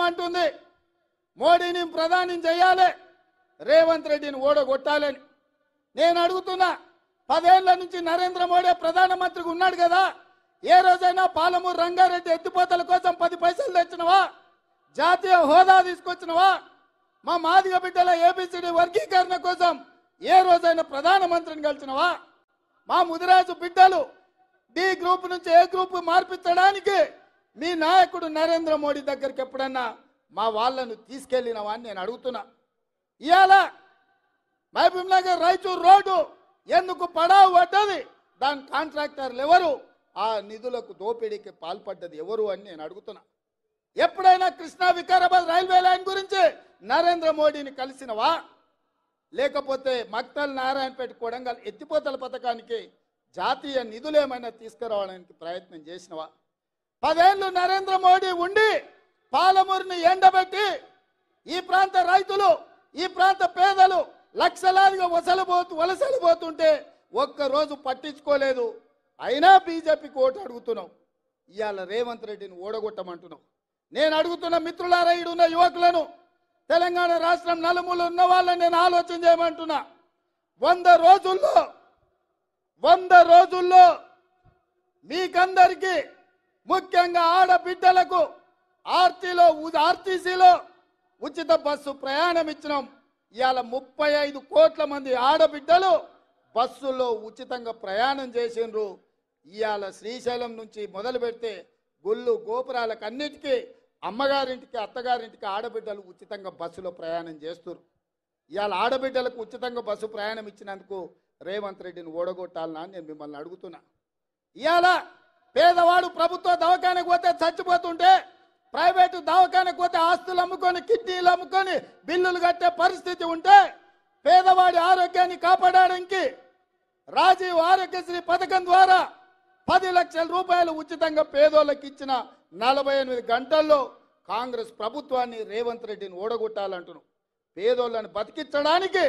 అంటుంది. మోడీని ప్రధాని చేయాలి. రేవంత్ రెడ్డిని ఓడగొట్టాలని. నేను అడుగుతున్నా పదేళ్ళ నుంచి నరేంద్ర మోడీ ప్రధానమంత్రికి ఉన్నాడు కదా. ఏ రోజైనా పాలమూరు రంగారెడ్డి ఎత్తిపోతల కోసం పది పైసలు తెచ్చినవా? జాతీయ హోదా తీసుకొచ్చినవా? మా మాదిగ బిడ్డల ఏబిసిడి వర్గీకరణ కోసం ఏ రోజైనా ప్రధానమంత్రిని కలిసినవా? మా ముదిరాజు బిడ్డలు డి గ్రూప్ నుంచి ఏ గ్రూప్ మార్పించడానికి మీ నాయకుడు నరేంద్ర మోడీ దగ్గరికి ఎప్పుడన్నా మా వాళ్ళను తీసుకెళ్ళినవా అని నేను అడుగుతున్నా. ఇవాళ మహబూబ్ నగర్ రాయచూర్ రోడ్డు ఎందుకు పడావు పడ్డది దాని కాంట్రాక్టర్లు ఎవరు? ఆ నిధులకు దోపిడీకి పాల్పడ్డది ఎవరు అని నేను అడుగుతున్నా. ఎప్పుడైనా కృష్ణా వికారాబాద్ రైల్వే లైన్ గురించి నరేంద్ర మోడీని కలిసినవా? లేకపోతే మక్తల్ నారాయణపేట కొడంగల్ ఎత్తిపోతల పథకానికి జాతీయ నిధులు ఏమైనా తీసుకురావడానికి ప్రయత్నం చేసినవా? పదేళ్ళు నరేంద్ర మోడీ ఉండి పాలమూరుని ఎండబెట్టి ఈ ప్రాంత రైతులు ఈ ప్రాంత పేదలు లక్షలాదిగా వసలిపోతూ వలసలు పోతుంటే ఒక్కరోజు పట్టించుకోలేదు. అయినా బీజేపీకి ఓటు అడుగుతున్నావు ఇవాళ రేవంత్ రెడ్డిని ఓడగొట్టమంటున్నావు నేను అడుగుతున్న మిత్రులారా ఉన్న యువకులను తెలంగాణ రాష్ట్రం నలుమూలు ఉన్న వాళ్ళని నేను ఆలోచన చేయమంటున్నా. వంద రోజుల్లో వంద రోజుల్లో మీకందరికీ ముఖ్యంగా ఆడబిడ్డలకు ఆర్టీలో ఆర్టీసీలో ఉచిత బస్సు ప్రయాణం ఇచ్చినాం. ఇవాళ ముప్పై ఐదు కోట్ల మంది ఆడబిడ్డలు బస్సులో ఉచితంగా ప్రయాణం చేసిండ్రు. ఇవాళ శ్రీశైలం నుంచి మొదలు పెడితే గుళ్ళు గోపురాలకు అన్నిటికీ అమ్మగారింటికి అత్తగారింటికి ఆడబిడ్డలు ఉచితంగా బస్సులో ప్రయాణం చేస్తున్నారు ఇవాళ ఆడబిడ్డలకు ఉచితంగా బస్సు ప్రయాణం ఇచ్చినందుకు రేవంత్ రెడ్డిని ఓడగొట్టాలనా నేను మిమ్మల్ని అడుగుతున్నా. ఇవాళ పేదవాడు ప్రభుత్వ దవాఖానకు పోతే చచ్చిపోతుంటే ప్రైవేటు దవాఖానకు పోతే ఆస్తులు అమ్ముకొని కిడ్నీలు అమ్ముకొని బిల్లులు కట్టే పరిస్థితి ఉంటే పేదవాడి ఆరోగ్యాన్ని కాపాడడానికి రాజీవ్ ఆరోగ్యశ్రీ పథకం ద్వారా పది లక్షల రూపాయలు ఉచితంగా పేదోళ్ళకి ఇచ్చిన నలభై ఎనిమిది గంటల్లో కాంగ్రెస్ ప్రభుత్వాన్ని రేవంత్ రెడ్డిని ఓడగొట్టాలంటున్నాం. పేదోళ్ళని బతికించడానికి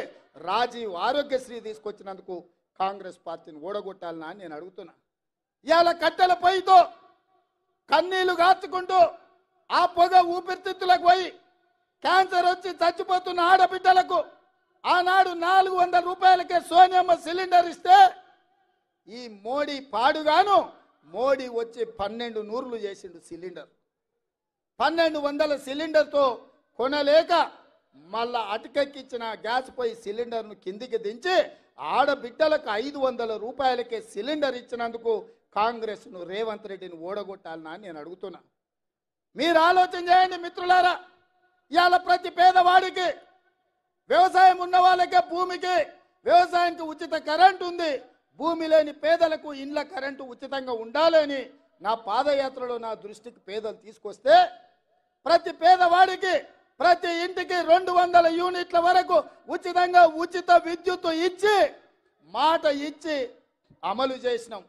రాజీవ్ ఆరోగ్యశ్రీ తీసుకొచ్చినందుకు కాంగ్రెస్ పార్టీని ఓడగొట్టాలని అని నేను అడుగుతున్నా ఇవాళ కట్టెల పొయ్యితో కన్నీళ్ళు గాచుకుంటూ ఆ పొగ ఊపిరితిత్తులకు పోయి క్యాన్సర్ వచ్చి చచ్చిపోతున్న ఆడబిడ్డలకు ఆనాడు నాలుగు వందల రూపాయలకే సోనియమ్మ సిలిండర్ ఇస్తే ఈ మోడీ పాడుగాను మోడీ వచ్చి పన్నెండు నూరులు చేసిండు సిలిండర్. పన్నెండు వందల సిలిండర్తో కొనలేక మళ్ళా అటుకెక్కిచ్చిన గ్యాస్ పొయ్యి సిలిండర్ను కిందికి దించి ఆడబిడ్డలకు ఐదు వందల రూపాయలకే సిలిండర్ ఇచ్చినందుకు కాంగ్రెస్ను రేవంత్ రెడ్డిని ఓడగొట్టాలని అని నేను అడుగుతున్నా. మీరు ఆలోచన చేయండి మిత్రులారా. ఇవాళ ప్రతి పేదవాడికి వ్యవసాయం ఉన్న వాళ్ళకే భూమికి వ్యవసాయానికి ఉచిత కరెంట్ ఉంది. భూమి లేని పేదలకు ఇండ్ల కరెంటు ఉచితంగా ఉండాలని నా పాదయాత్రలో నా దృష్టికి పేదలు తీసుకొస్తే ప్రతి పేదవాడికి ప్రతి ఇంటికి రెండు వందల యూనిట్ల వరకు ఉచితంగా ఉచిత విద్యుత్ ఇచ్చి మాట ఇచ్చి అమలు చేసినాం.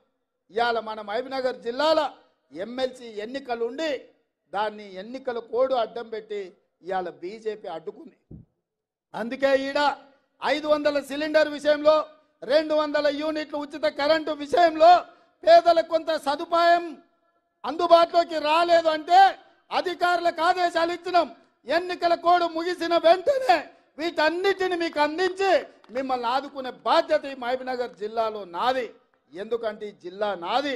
ఇవాళ మన మహబీనగర్ జిల్లాల ఎమ్మెల్సీ ఎన్నికలు ఉండి దాన్ని ఎన్నికల కోడ్ అడ్డం పెట్టి ఇవాళ బీజేపీ అడ్డుకుంది. అందుకే ఈడ ఐదు వందల సిలిండర్ విషయంలో రెండు వందల యూనిట్లు ఉచిత కరెంటు విషయంలో పేదలకు కొంత సదుపాయం అందుబాటులోకి రాలేదు అంటే అధికారులకు ఆదేశాలు ఇచ్చినాం. ఎన్నికల కోడ్ ముగిసిన వెంటనే వీటన్నిటిని మీకు అందించి మిమ్మల్ని ఆదుకునే బాధ్యత ఈ మహబీనగర్ జిల్లాలో నాది. ఎందుకంటే ఈ జిల్లా నాది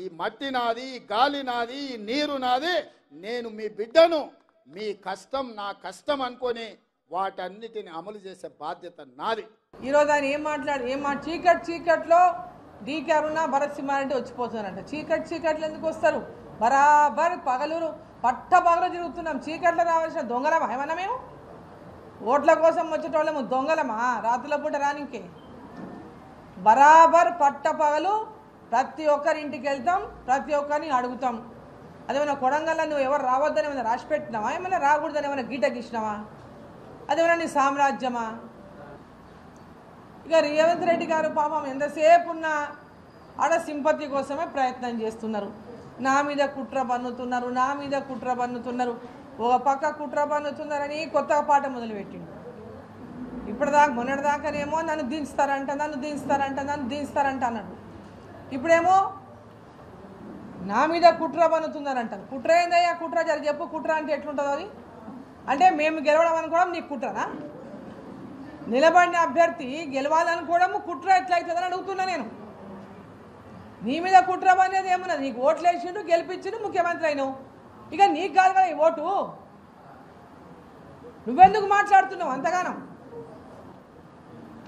ఈ మట్టి నాది ఈ గాలి నాది ఈ నీరు నాది నేను మీ బిడ్డను మీ కష్టం నా కష్టం అనుకొని వాటన్నిటిని అమలు చేసే బాధ్యత నాది. ఈరోజు ఆయన ఏం మాట్లాడు ఏం మాట చీకటి చీకట్లో డీకే అరుణ భరత్ సింహారెడ్డి వచ్చిపోతున్నారంట. చీకటి చీకట్లు ఎందుకు వస్తారు? బరాబర్ పగలూరు పట్ట పగలు తిరుగుతున్నాం. చీకట్లో రావాల్సిన దొంగలమా? ఏమన్నా మేము? ఓట్ల కోసం వచ్చేటోళ్ళము దొంగలమా? రాత్రుల పూట రానికే. బరాబర్ పట్ట పగలు ప్రతి ఒక్కరి ఇంటికి వెళ్తాం ప్రతి ఒక్కరిని అడుగుతాం. అదేమైనా కొడంగల్లో నువ్వు ఎవరు రావద్దని ఏమైనా రాసి పెట్టినావా? ఏమైనా రాకూడదని ఏమైనా గీట గీసినావా? అదేమైనా నీ సామ్రాజ్యమా? ఇక రేవంత్ రెడ్డి గారు పాపం ఎంతసేపు ఉన్నా ఆడ సింపతి కోసమే ప్రయత్నం చేస్తున్నారు. నా మీద కుట్ర పన్నుతున్నారు నా మీద కుట్ర పన్నుతున్నారు. ఒక పక్క కుట్ర పన్నుతున్నారని కొత్తగా పాట మొదలుపెట్టిండు. ఇప్పటిదాకా మొన్నటిదాకానేమో నన్ను దించుతారంట నన్ను దించుతారంట నన్ను దించుతారంట అన్నాడు. ఇప్పుడేమో నా మీద కుట్ర అంటారు కుట్ర ఏందయ్యా? కుట్ర జరి చెప్పు కుట్ర అంటే ఎట్లుంటుందో అది. అంటే మేము గెలవడం అనుకోవడం నీకు కుట్రనా? నిలబడిన అభ్యర్థి గెలవాలనుకోవడం కుట్ర ఎట్లయితుందని అడుగుతున్నా నేను. నీ మీద కుట్ర అనేది ఏమున్నది? నీకు ఓట్లు వేసిండు గెలిపించిండు ముఖ్యమంత్రి అయినావు. ఇక నీకు కాదు కదా ఈ ఓటు. నువ్వెందుకు మాట్లాడుతున్నావు అంతగానం?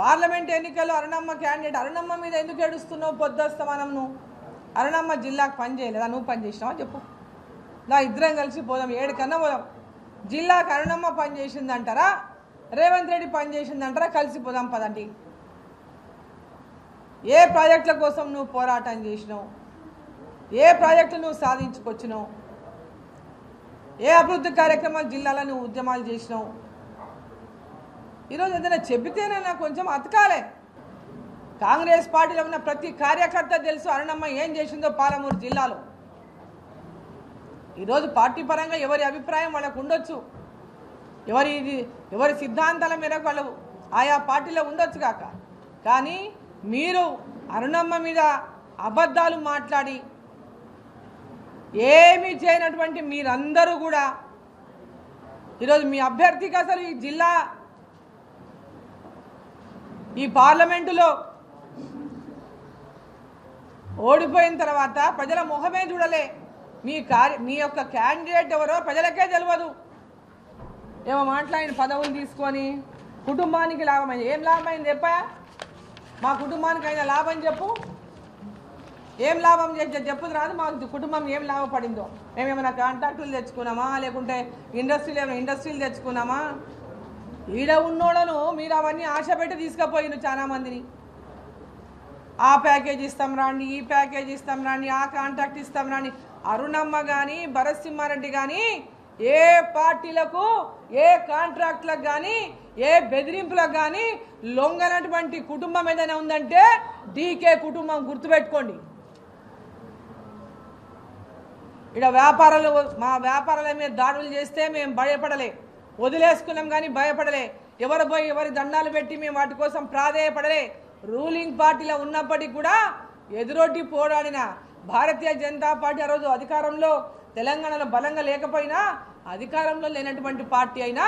పార్లమెంట్ ఎన్నికల్లో అరుణమ్మ క్యాండిడేట్ అరుణమ్మ మీద ఎందుకు ఏడుస్తున్నావు పొద్దుస్తమానం నువ్వు అరుణమ్మ జిల్లాకు పని చేయలేదా? నువ్వు పని చేసినావా? చెప్పు. నా ఇద్దరం కలిసి పోదాం ఏడు కన్నా పోదాం. జిల్లాకు అరుణమ్మ పని చేసిందంటారా? రేవంత్ రెడ్డి పని చేసిందంటారా? కలిసి పోదాం పదండి. ఏ ప్రాజెక్టుల కోసం నువ్వు పోరాటం చేసినావు? ఏ ప్రాజెక్టులు నువ్వు సాధించుకొచ్చినావు? ఏ అభివృద్ధి కార్యక్రమాలు జిల్లాలో నువ్వు ఉద్యమాలు చేసినావు? ఈరోజు ఏదైనా చెబితేనే నాకు కొంచెం అతకాలే. కాంగ్రెస్ పార్టీలో ఉన్న ప్రతి కార్యకర్త తెలుసు అరుణమ్మ ఏం చేసిందో పాలమూరు జిల్లాలో. ఈరోజు పార్టీ పరంగా ఎవరి అభిప్రాయం వాళ్ళకు ఉండొచ్చు. ఎవరి ఎవరి సిద్ధాంతాల మేరకు వాళ్ళు ఆయా పార్టీలో ఉండొచ్చు కాక. కానీ మీరు అరుణమ్మ మీద అబద్ధాలు మాట్లాడి ఏమీ చేయనటువంటి మీరందరూ కూడా ఈరోజు మీ అభ్యర్థికి అసలు ఈ జిల్లా ఈ పార్లమెంటులో ఓడిపోయిన తర్వాత ప్రజల మొహమే చూడలే. మీ కార్య మీ యొక్క క్యాండిడేట్ ఎవరో ప్రజలకే తెలియదు ఏమో మాట్లాడిన పదవులు తీసుకొని కుటుంబానికి లాభమైంది. ఏం లాభమైంది చెప్పా? మా కుటుంబానికి అయినా లాభం చెప్పు. ఏం లాభం చెప్పు చెప్పుదు రాదు. మా కుటుంబం ఏం లాభపడిందో. మేమేమైనా కాంట్రాక్టులు తెచ్చుకున్నామా? లేకుంటే ఇండస్ట్రీలు ఏమైనా ఇండస్ట్రీలు తెచ్చుకున్నామా? ఈడ ఉన్నోళ్ళను మీరు అవన్నీ ఆశ పెట్టి తీసుకుపోయిన చాలా మందిని. ఆ ప్యాకేజ్ ఇస్తాం రాండి ఈ ప్యాకేజ్ ఇస్తాం రాండి ఆ కాంట్రాక్ట్ ఇస్తాం రాండి. అరుణమ్మ కానీ భరత్ సింహారెడ్డి కానీ ఏ పార్టీలకు ఏ కాంట్రాక్ట్లకు కానీ ఏ బెదిరింపులకు కానీ లొంగనటువంటి కుటుంబం ఏదైనా ఉందంటే డీకే కుటుంబం గుర్తుపెట్టుకోండి. ఇక్కడ వ్యాపారాలు మా వ్యాపారాల మీద దాడులు చేస్తే మేము భయపడలే. వదిలేసుకున్నాం కానీ భయపడలే. ఎవరు పోయి ఎవరి దండాలు పెట్టి మేము వాటి కోసం ప్రాధేయపడలే. రూలింగ్ పార్టీలో ఉన్నప్పటికీ కూడా ఎదురొడ్డి పోరాడిన భారతీయ జనతా పార్టీ ఆ రోజు అధికారంలో తెలంగాణలో బలంగా లేకపోయినా అధికారంలో లేనటువంటి పార్టీ అయినా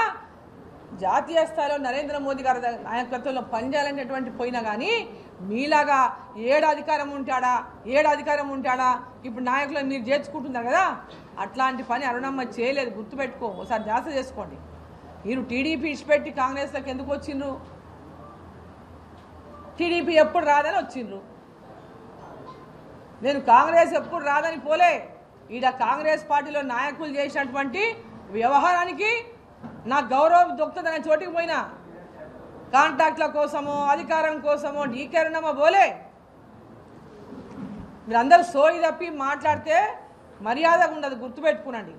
జాతీయ స్థాయిలో నరేంద్ర మోదీ గారి నాయకత్వంలో పనిచేయాలనేటువంటి పోయినా కానీ మీలాగా ఏడు అధికారం ఉంటాడా ఏడు అధికారం ఉంటాడా ఇప్పుడు నాయకులను మీరు చేర్చుకుంటున్నారు కదా? అట్లాంటి పని అరుణమ్మ చేయలేదు. గుర్తుపెట్టుకో. ఒకసారి జాస్తి చేసుకోండి. మీరు టీడీపీ ఇచ్చిపెట్టి కాంగ్రెస్లోకి ఎందుకు వచ్చిండ్రు? టీడీపీ ఎప్పుడు రాదని వచ్చిండ్రు? నేను కాంగ్రెస్ ఎప్పుడు రాదని పోలే. ఈడ కాంగ్రెస్ పార్టీలో నాయకులు చేసినటువంటి వ్యవహారానికి నా గౌరవం దొక్కుతుందనే చోటికి పోయినా. కాంట్రాక్ట్ల కోసమో అధికారం కోసమో డీకరణమో పోలే. మీరందరూ సోయి తప్పి మాట్లాడితే మర్యాదగా ఉండదు గుర్తుపెట్టుకునండి.